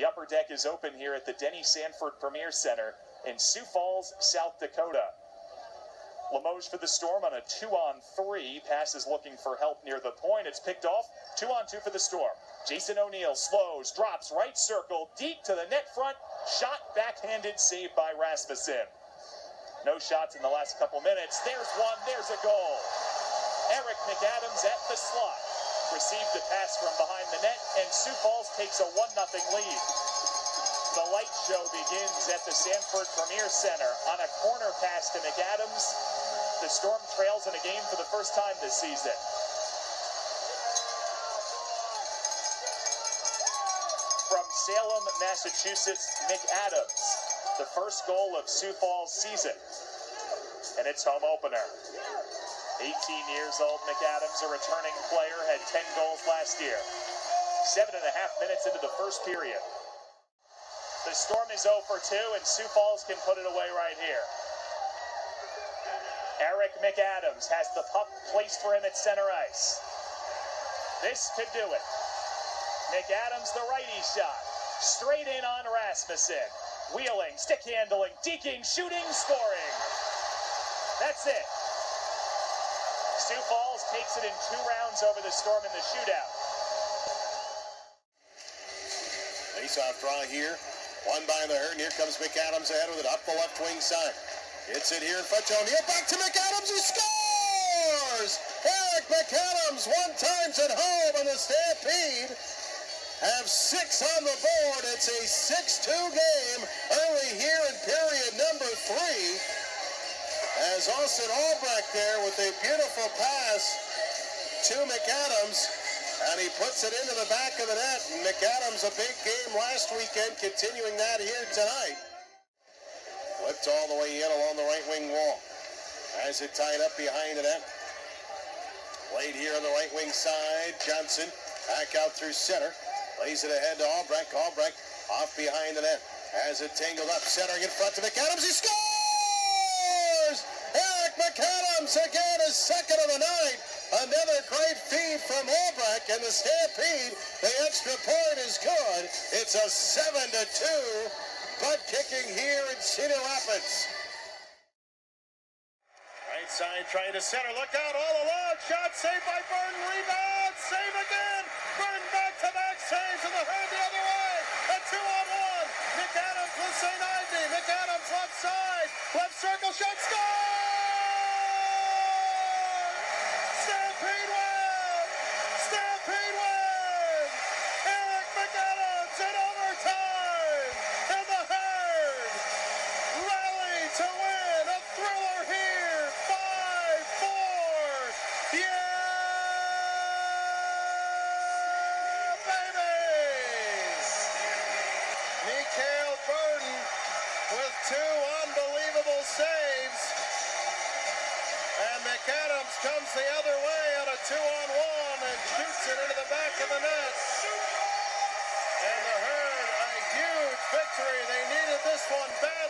The upper deck is open here at the Denny Sanford Premier Center in Sioux Falls, South Dakota. Limoges for the Storm on a two on three. Pass is looking for help near the point. It's picked off. Two on two for the Storm. Jason O'Neill slows, drops right circle, deep to the net front. Shot backhanded, saved by Rasmussen. No shots in the last couple minutes. There's one, there's a goal. Eric MacAdams at the slot. Received a pass from behind the net, and Sioux Falls takes a 1 0 lead. The light show begins at the Sanford Premier Center on a corner pass to MacAdams. The Storm trails in a game for the first time this season. From Salem, Massachusetts, MacAdams, the first goal of Sioux Falls season. And it's home opener. 18 years old, MacAdams, a returning player, had 10 goals last year. Seven and a half minutes into the first period. The Storm is 0 for 2, and Sioux Falls can put it away right here. Eric MacAdams has the puck placed for him at center ice. This could do it. MacAdams, the righty shot. Straight in on Rasmussen. Wheeling, stick handling, deking, shooting, scoring. That's it. Sioux Falls takes it in two rounds over the Storm in the shootout. Face-off draw here. One by the hurt, and here comes MacAdams ahead with it up the left wing side. Hits it here in front O'Neill. Back to MacAdams. He scores! Eric MacAdams one times at home in the Stampede have six on the board. It's a 6-2 game early here in period number three. As Austin Albrecht there with a beautiful pass to MacAdams. And he puts it into the back of the net. And MacAdams, a big game last weekend, continuing that here tonight. Flipped all the way in along the right wing wall. Has it tied up behind the net. Played here on the right wing side. Johnson back out through center. Lays it ahead to Albrecht. Albrecht off behind the net. Has it tangled up. Centering in front to MacAdams. He scores! Eric MacAdams again is second of the night. Another great feed from Albrecht and the Stampede. The extra point is good. It's a 7 to 2 butt kicking here in Cedar Rapids. Right side trying to center. Look out all alone. Shot saved by Burton. Rebound. Save again. Burton back to back saves and the herd the other way. A two on one. MacAdams with St. Ivy. MacAdams left side. Left circle shot. Score! Stampede win! Stampede win! Eric MacAdams in overtime! And the herd rally to win a thriller here! 5-4! Yeah, baby! Mikael Burton with two unbelievable saves. And MacAdams comes the other way on a two-on-one and shoots it into the back of the net. And the Herd, a huge victory. They needed this one badly.